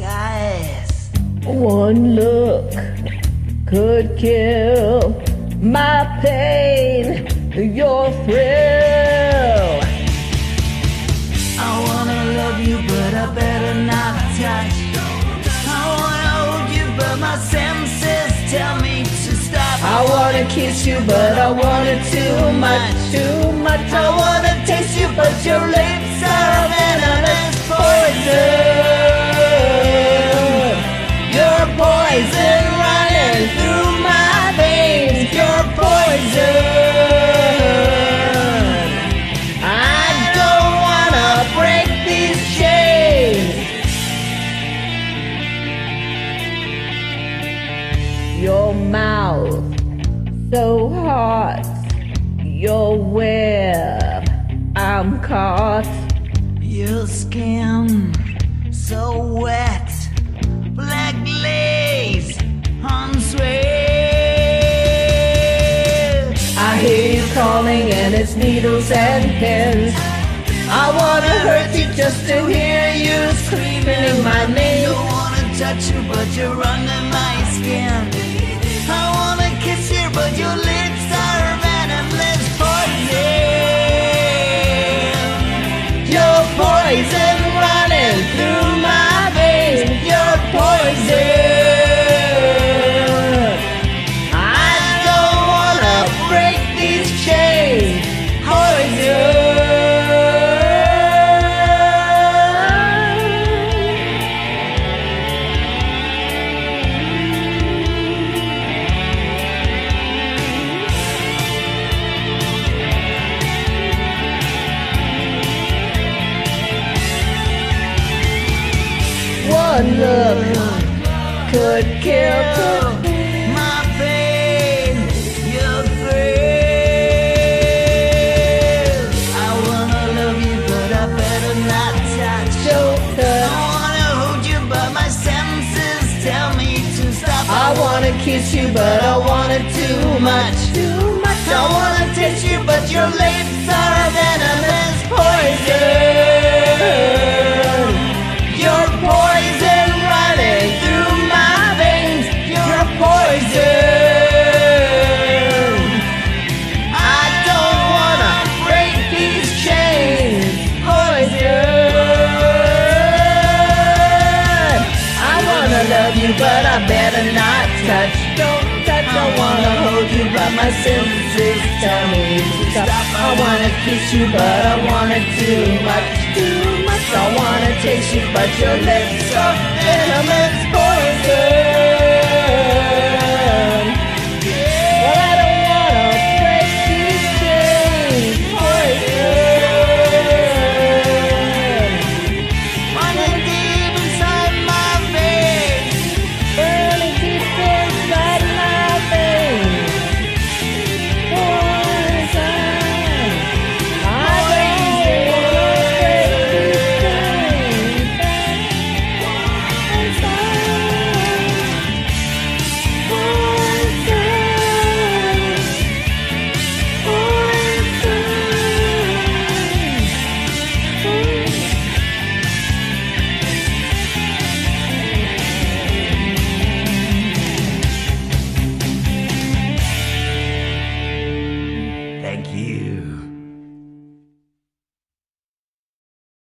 eyes. One look could kill my pain, your thrill. I wanna love you, but I better not touch. I wanna hold you, but my senses tell me to stop. I wanna kiss you, but I want it too much, too much. I wanna taste you, but your lips are I'm caught. Your skin so wet, black lace on suede. I hear you calling and it's needles and pins. I wanna hurt you just to hear you screaming in my name. Don't wanna touch you, but you're under my skin. Poison running through One look could kill. My pain, your thrill. I wanna love you, but I better not touch. Don't I wanna hold you, but my senses tell me to stop. I wanna kiss you, but I want it too much. Too much. I wanna taste you, but your lips are you, but I better not touch. Don't touch. I wanna hold you, but my senses tell me to stop. I wanna kiss you, but I wanna too much, too much. I wanna taste you, but your lips are venomous poison.